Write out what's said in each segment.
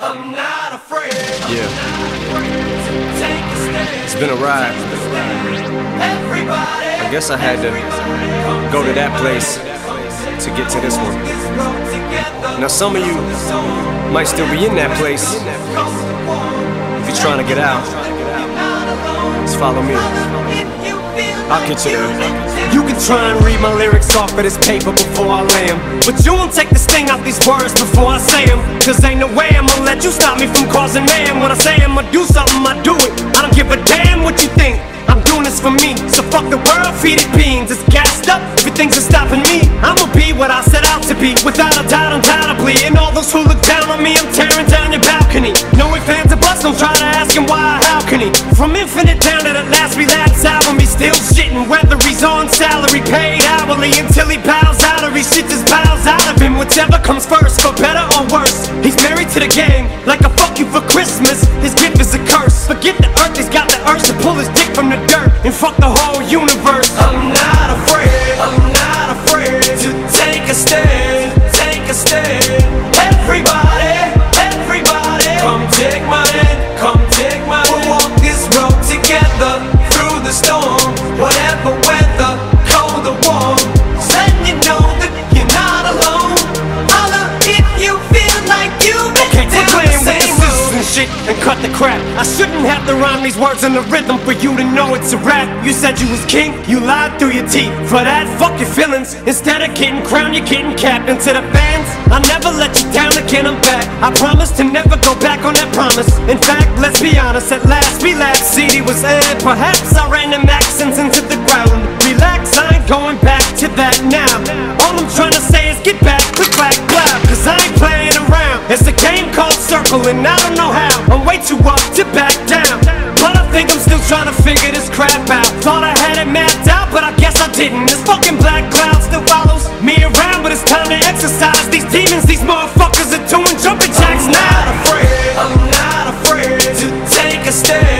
I'm not afraid. Yeah, Take a stand. it's been a ride. I guess I had to go to that place to get to this one. This road together. Now, some of you might still be in that place. If you're trying to get out, just follow me. I'll get you. You can try and read my lyrics off of this paper before I lay 'em, But you won't take the sting out these words before I say 'em. Cause ain't no way I'ma let you stop me from causing mayhem. When I say I'ma do something, I do it. I don't give a damn what you think. I'm doing this for me. So fuck the world, feed it beans. It's gassed up. Everything's are stopping me. I'ma be what I set out to be. Without a doubt, undoubtedly. And all those who look down on me, I'm tearing down your balcony. No fans, or buts, don't try to ask him why, how he? From infinite down to the last relapse album, he's still shitting. Whether he's on salary, paid hourly, until he bows out or he shit just bows out of him. Whichever comes first, for better or worse. He's married to the game, like a have to rhyme these words in the rhythm for you to know it's a rap. You said you was king, you lied through your teeth. For that, fuck your feelings. Instead of getting crowned, you're getting capped. And to the fans, I'll never let you down again, I'm back. I promise to never go back on that promise. In fact, let's be honest, at last we laughed. CD was aired, perhaps I ran them accents into the ground. Relax, I ain't going back to that now. All I'm trying to say is get back, click clack, clap. Cause I ain't playing around. It's a game Circle, and I don't know how. I'm way too up to back down. But I think I'm still trying to figure this crap out. Thought I had it mapped out, but I guess I didn't. This fucking black cloud still follows me around, but it's time to exercise these demons. These motherfuckers are doing jumping jacks I'm not now. afraid, I'm not afraid to take a stand,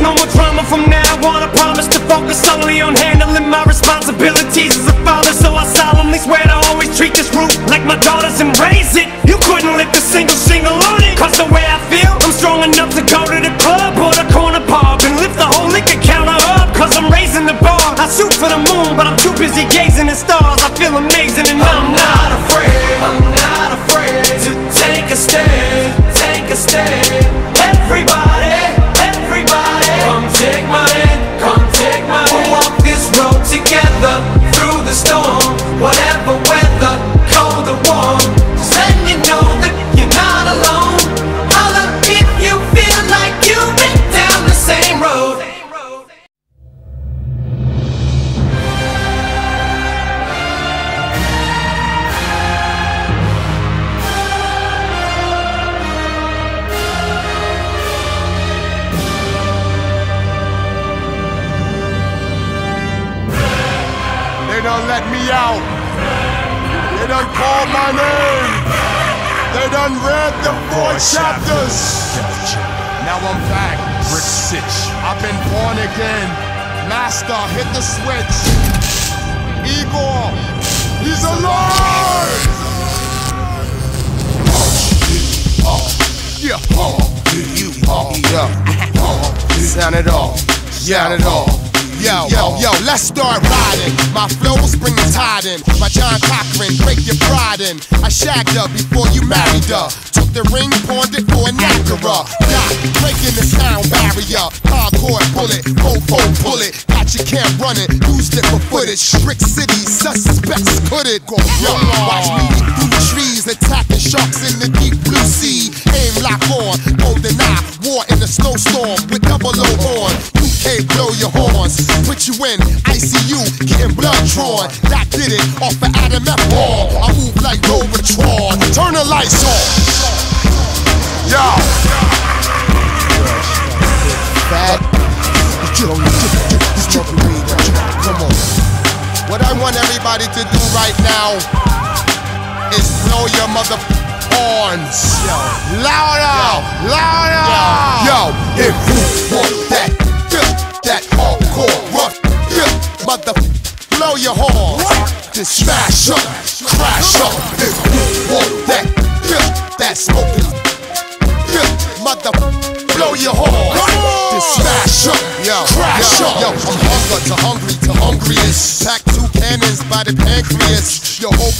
no more drama from now on. I promise to focus solely on handling my responsibilities as a father. So I solemnly swear to always treat this roof like my daughters and raise it. You couldn't lift a single single on it. Cause the way I feel, I'm strong enough to go to the club or the corner pub and lift the whole liquor counter up. Cause I'm raising the bar. I shoot for the moon, but I'm too busy gazing at stars. I feel amazing and I'm I'm not done let me out. They done called my name. They done read the four chapters. Now I'm back. Rick Sitch. I've been born again. Master, hit the switch. Igor, he's alive. Yeah. You. Yeah. Sound it off. Sound it off. Yo, yo, yo, let's start riding. My flows bring the tide in. My John Cochran, break your pride in. I shagged her before you married her. Took the ring, pawned it for a Niagara. Dot, breaking the sound barrier. Hardcore bullet, fofo bullet. Got you can't run it, used it for footage. Brick City, suspects could it. Go, yo, watch me through the trees, attacking sharks in the deep blue sea. Aim lock on, golden eye, war in the snowstorm with double O on. UK blow your horns, put you in ICU, getting blood drawn. That did it off of Adam F. Ball. I move like Robotron. Turn the lights on. Yo. Come on. What I want everybody to do right now is blow your mother horns. Louder, louder. Yo, if you want that, up, crash up. If you want that, yeah, that smoking, yeah, mother, blow your. Then smash up, yo, crash up. Yo, from hunger to hungry to hungriest. Pack two cannons by the pancreas. Your whole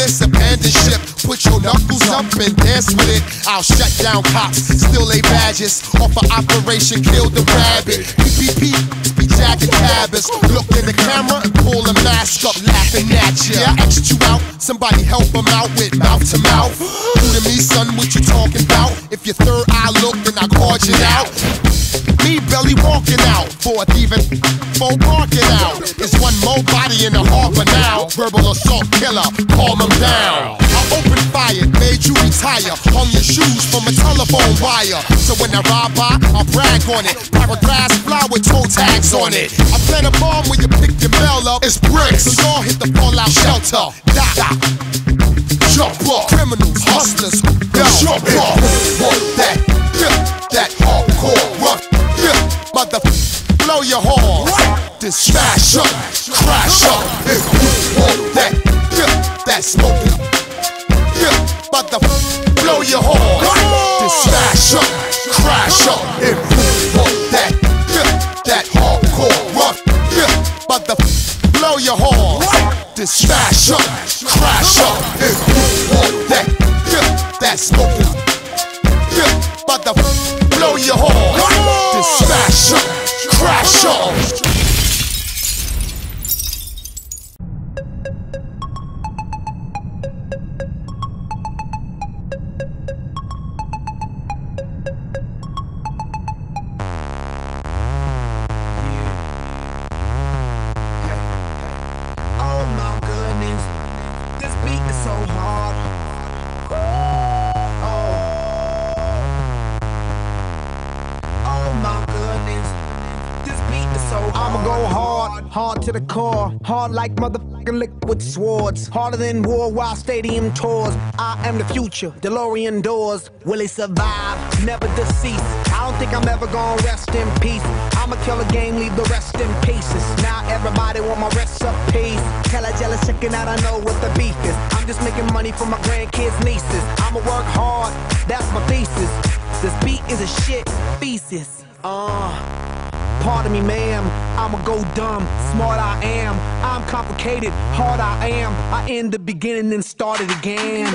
list, abandoned ship. Put your knuckles up and dance with it. I'll shut down cops, still lay badges. Off of Operation Kill the Rabbit. PPP, be jacking cabbers. Look in the camera and pull a mask up, laughing at ya. Yeah, I X'd you out, somebody help him out with mouth to mouth. Who to me, son, what you talking about? If your third eye look, then I called you out. Me belly walking out for a thieving, full barking out. It's one more body in the harbor now. Verbal assault killer, calm him down. I opened fire, made you retire. Hung your shoes from a telephone wire. So when I ride by, I brag on it. Paragraphs fly with toe tags on it. I plant a bomb when you pick your mail up. It's bricks, so y'all hit the fallout shelter. Die. Jump up, criminals, hustlers, yo, jump up. Want that, yeah, that hardcore rough, yeah, mother, blow your horn, then smash up, crash up. If you want that, yeah, that smoking, yeah, mother, blow your horn, then smash up, crash up. If you want that, that hardcore rough, yeah, mother, blow your horn, then smash up, crash up. If you want that, that smoking, yeah, mother, blow your horn, then smash up, crash up. To the core, hard like motherfucking liquid swords, harder than war worldwide stadium tours. I am the future, DeLorean doors. Will he survive? Never deceased. I don't think I'm ever gonna rest in peace. I'ma kill a game, leave the rest in pieces. Now everybody want my recipes. Tell a jealous chicken out I know what the beef is. I'm just making money for my grandkids, nieces. I'ma work hard, that's my thesis. This beat is a shit thesis. Uh, pardon me, ma'am. I'ma go dumb, smart I am. I'm complicated, hard I am. I end the beginning and start it again.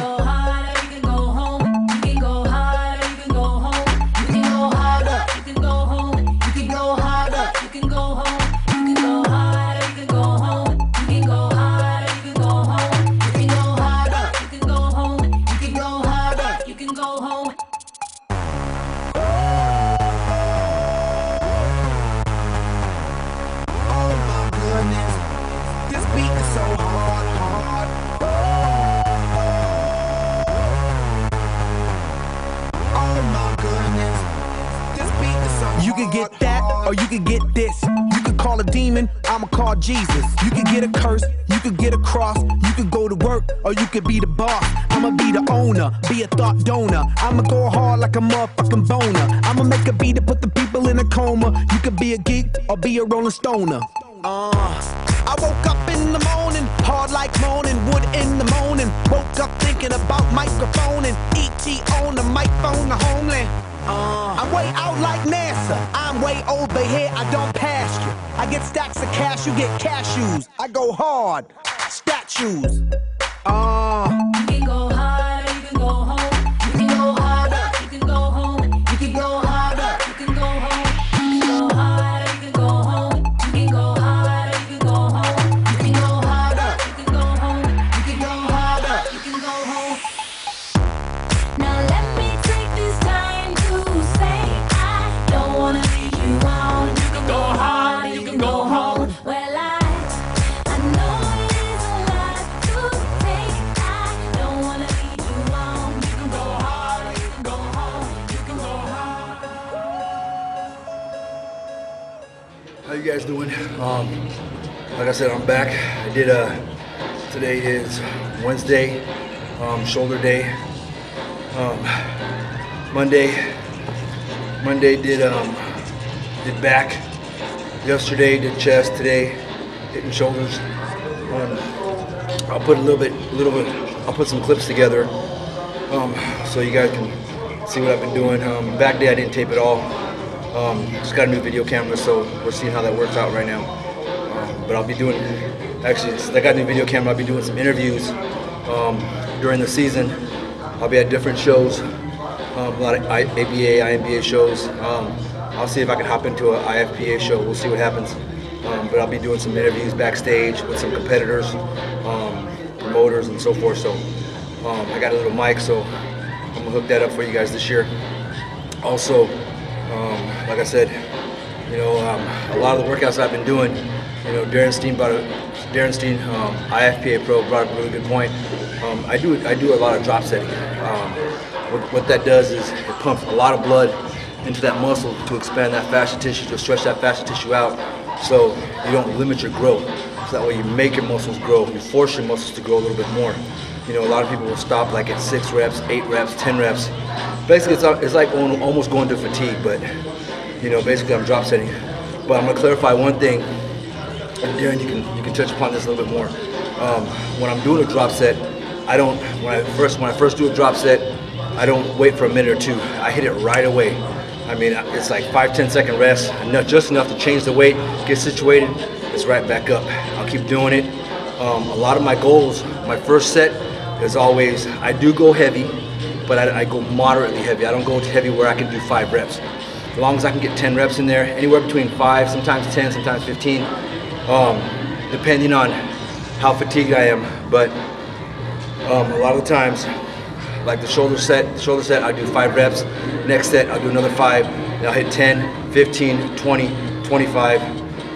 Jesus. You could get a curse, you could get a cross. You could go to work, or you could be the boss. I'ma be the owner, be a thought donor. I'ma go hard like a motherfucking boner. I'ma make a beat to put the people in a coma. You could be a geek, or be a rolling stoner. Uh, I woke up in the morning, hard like moaning, wood in the morning. Woke up thinking about microphone and ET on the microphone, the homeland. Uh, I'm way out like NASA. I'm way over here. I don't pass you. I get stacks of cash. You get cashews. I go hard. Statues. I did a, today is Wednesday, um, shoulder day. Um, Monday, Monday did um did back. Yesterday did chest. Today hitting shoulders. Um, I'll put a little bit, a little bit. I'll put some clips together um, so you guys can see what I've been doing. Um, back day I didn't tape at all. Um, just got a new video camera, so we're seeing how that works out right now. Um, but I'll be doing, actually, I got a new video camera, I'll be doing some interviews um, during the season. I'll be at different shows, um, a lot of I- ABA, INBA shows. Um, I'll see if I can hop into an IFPA show. We'll see what happens. Um, but I'll be doing some interviews backstage with some competitors, um, promoters, and so forth. So um, I got a little mic, so I'm gonna hook that up for you guys this year. Also, like I said, you know, a lot of the workouts I've been doing, you know, Darren Steen brought a, Darren Steen, um, IFPA Pro, brought up a really good point. Um, I do I do a lot of drop setting. Um, what, what that does is it pumps a lot of blood into that muscle to expand that fascia tissue, to stretch that fascia tissue out, so you don't limit your growth. So that way you make your muscles grow, you force your muscles to grow a little bit more. You know, a lot of people will stop like at six reps, eight reps, ten reps. Basically, it's, it's like al- almost going to fatigue, but you know, basically I'm drop setting. But I'm gonna clarify one thing, and Darren, you can you can touch upon this a little bit more. Um, when I'm doing a drop set, I don't when I first when I first do a drop set, I don't wait for a minute or two. I hit it right away. I mean, it's like five, ten second rest, enough, just enough to change the weight, get situated, it's right back up. I'll keep doing it. Um, a lot of my goals, my first set is always, I do go heavy, but I, I go moderately heavy. I don't go heavy where I can do five reps. As long as I can get 10 reps in there, anywhere between five, sometimes 10, sometimes 15, um, depending on how fatigued I am. But um, a lot of the times, like the shoulder set, shoulder set, I do five reps. Next set, I'll do another five. And I'll hit 10, 15, 20, 25,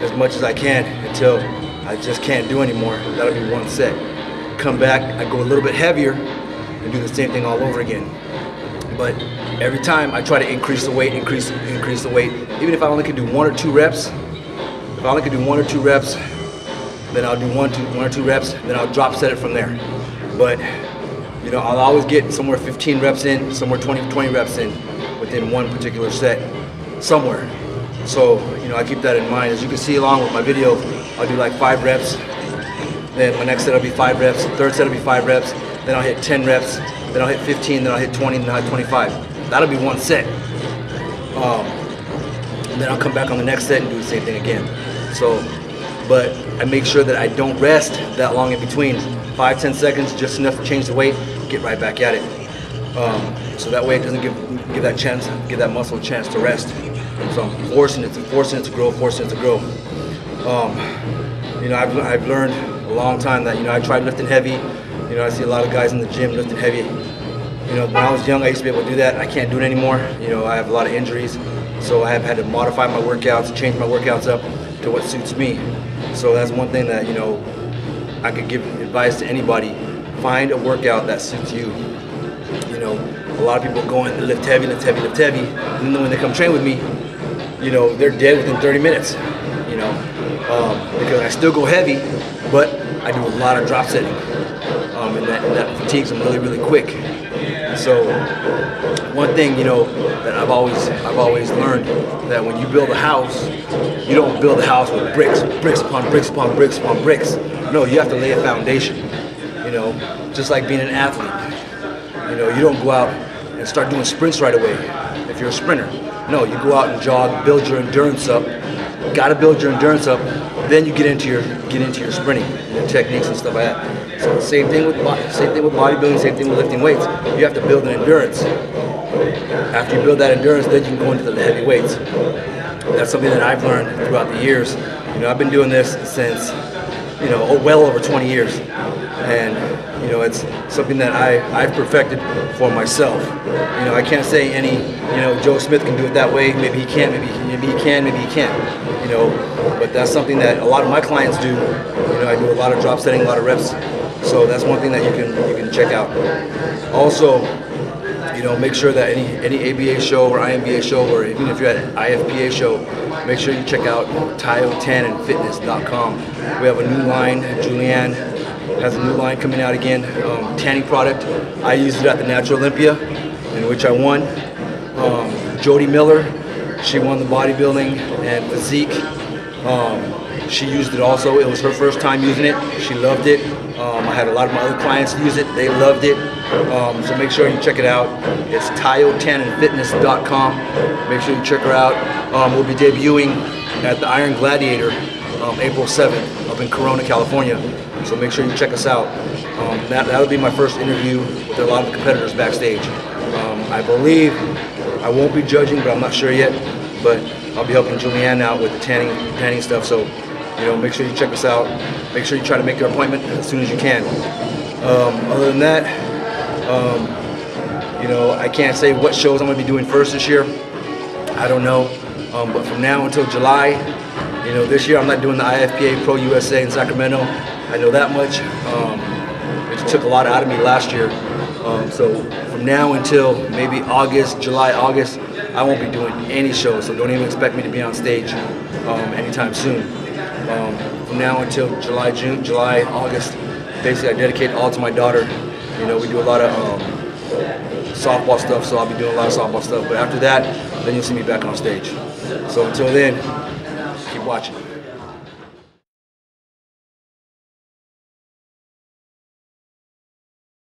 as much as I can until I just can't do anymore. That'll be one set. Come back, I go a little bit heavier and do the same thing all over again. But every time I try to increase the weight, increase, increase the weight. Even if I only can do one or two reps, I only can do one or two reps, then I'll do one, two, one or two reps, then I'll drop set it from there. But you know, I'll always get somewhere 15 reps in, somewhere 20, 20 reps in within one particular set, somewhere. So, you know, I keep that in mind. As you can see along with my video, I'll do like five reps, then my next set will be five reps, third set will be five reps, then I'll hit 10 reps, then I'll hit 15, then I'll hit 20, then I'll hit 25. That'll be one set. Um, and then I'll come back on the next set and do the same thing again. So, but I make sure that I don't rest that long in between. Five, ten seconds, just enough to change the weight, get right back at it. Um, so that way it doesn't give give that chance, give that muscle a chance to rest. So I'm forcing it forcing it to grow, forcing it to grow. Um, you know, I've, I've learned a long time that you know I tried lifting heavy. You know, I see a lot of guys in the gym lifting heavy. You know, when I was young, I used to be able to do that. I can't do it anymore. You know, I have a lot of injuries, so I have had to modify my workouts, change my workouts up to what suits me. So that's one thing that you know I could give advice to anybody. Find a workout that suits you. You know, a lot of people go in lift heavy, lift heavy, lift heavy, and then when they come train with me, you know, they're dead within 30 minutes. You know, um, because I still go heavy, but I do a lot of drop setting, um, and that, and that fatigues them really, really quick. So one thing you know that I've always I've always learned that when you build a house, you don't build a house with bricks, bricks upon bricks upon bricks upon bricks. No, you have to lay a foundation. You know, just like being an athlete. You know, you don't go out and start doing sprints right away. if you're a sprinter. No, you go out and jog, build your endurance up. Got to build your endurance up. Then you get into your get into your sprinting, your techniques and stuff like that. Same thing with same thing with bodybuilding, same thing with lifting weights. You have to build an endurance. After you build that endurance, then you can go into the heavy weights. That's something that I've learned throughout the years. You know, I've been doing this since you know oh, well over 20 years, and you know it's something that I I've perfected for myself. You know, I can't say any you know Joe Smith can do it that way. Maybe he can't. Maybe he, maybe he can. Maybe he can't. You know, but that's something that a lot of my clients do. You know, I do a lot of drop setting, a lot of reps. So that's one thing that you can you can check out. Also, you know, make sure that any any ABA show or INBA show or even if you're at IFPA show, make sure you check out TioTanningFitness.com. We have a new line. Julianne has a new line coming out again, um, tanning product. I used it at the Natural Olympia, in which I won. Um, Jody Miller, she won the bodybuilding and physique. Um, she used it also. It was her first time using it. She loved it. I had a lot of my other clients use it. They loved it. Um, so make sure you check it out. It's TioTanningFitness.com. Make sure you check her out. Um, we'll be debuting at the Iron Gladiator um, April 7th up in Corona, California. So make sure you check us out. Um, that, that'll be my first interview with a lot of the competitors backstage. Um, I believe I won't be judging, but I'm not sure yet. But I'll be helping Julianne out with the tanning, tanning stuff. So, you know, make sure you check us out. Make sure you try to make your appointment as soon as you can. Um, other than that, um, you know, I can't say what shows I'm going to be doing first this year. I don't know. Um, but from now until July, you know, this year I'm not doing the IFPA Pro USA in Sacramento. I know that much. Um, it took a lot out of me last year. Um, so from now until maybe August, July, August, I won't be doing any shows. So don't even expect me to be on stage um, anytime soon. From now until July, June, July, August, basically I dedicate all to my daughter. You know, we do a lot of um, softball stuff, so I'll be doing a lot of softball stuff. But after that, then you'll see me back on stage. So until then, keep watching.